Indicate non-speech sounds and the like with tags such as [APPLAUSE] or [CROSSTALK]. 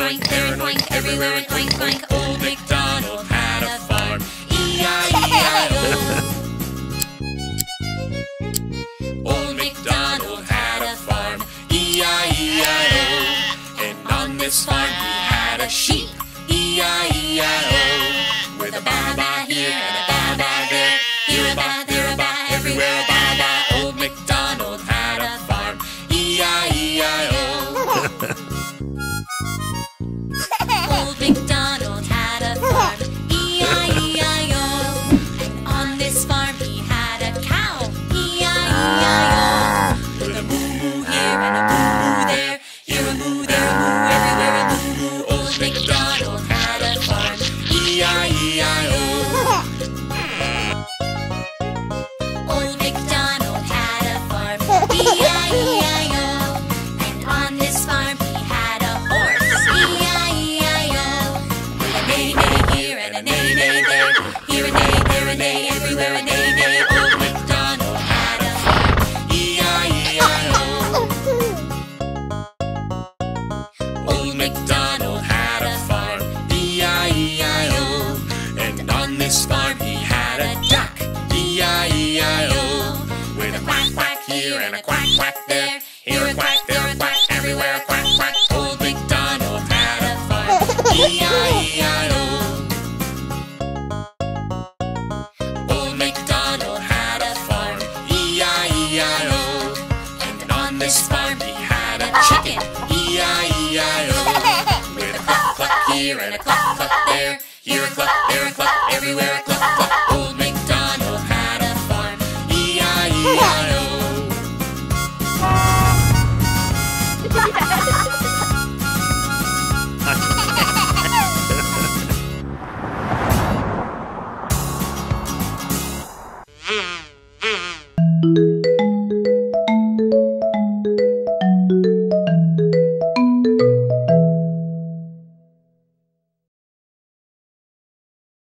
and oink, there and oink, everywhere and oink, oink. Old MacDonald had a farm, E-I-E-I-O. Old MacDonald had a farm, E-I-E-I-O. And on this farm he had a sheep, E-I-E-I-O. With a ba-ba here and a ba-ba there, here a ba, there a ba, everywhere a ba-ba. Old MacDonald had a farm, E-I-E-I-O. [LAUGHS] a cluck, cluck there, here a cluck, there a cluck, everywhere a cluck, cluck. Old MacDonald had a farm, E-I-E-I.